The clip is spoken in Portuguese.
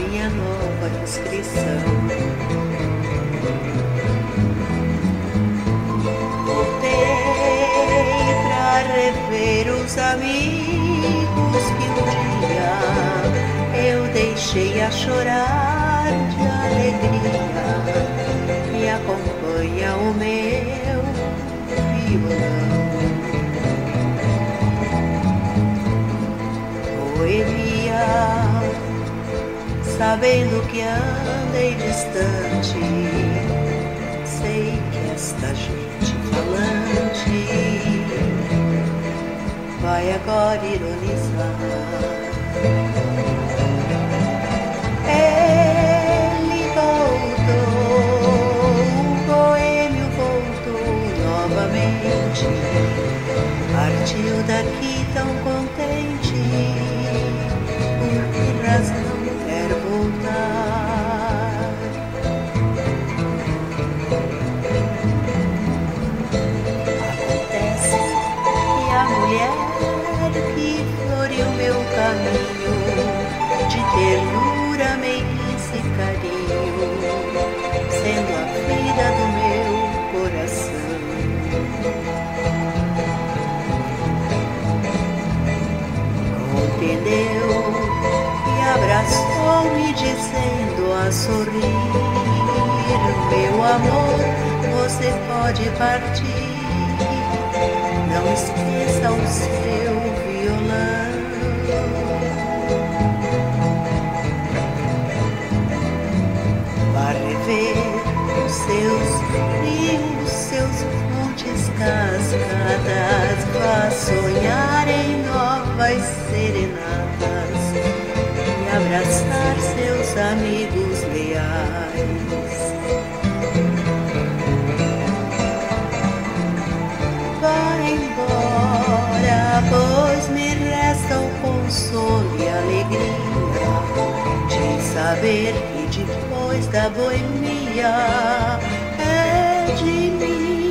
minha nova inscrição. Voltei pra rever os amigos que um dia eu deixei a chorar de alegria. Me acompanha o meu violão. Sabendo que andei distante, sei que esta gente falante vai agora ironizar. Compreendeu e abraçou-me dizendo a sorrir, meu amor, você pode partir. Não esqueça o seu violão. Serenatas e abraçar seus amigos leais. Vá embora, pois me resta o consolo e alegria de saber que depois da boemia é de mim